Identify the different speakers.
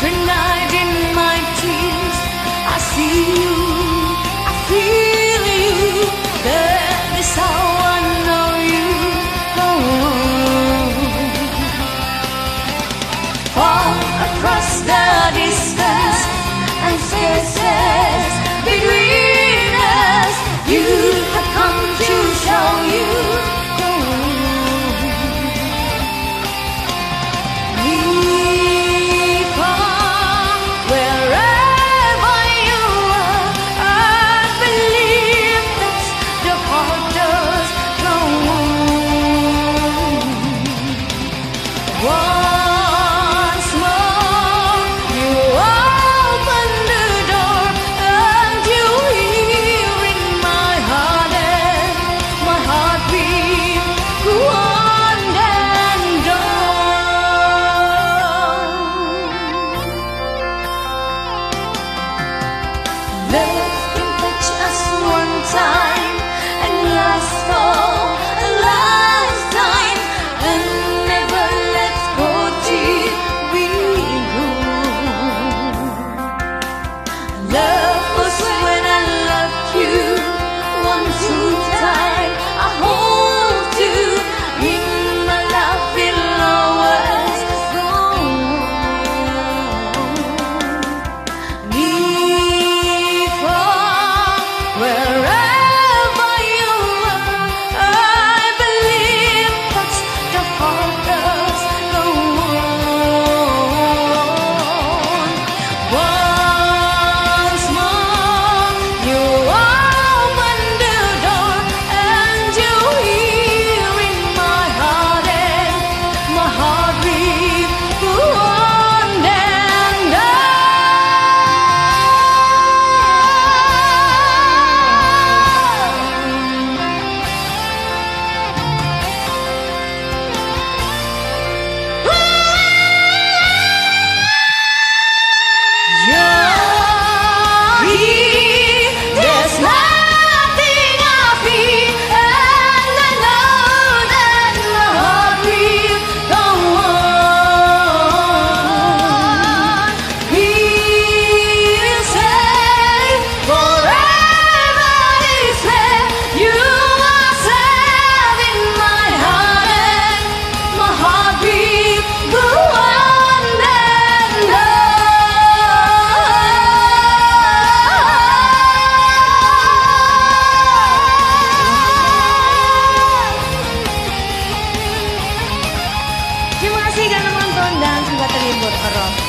Speaker 1: tonight. Kota Timur Orok.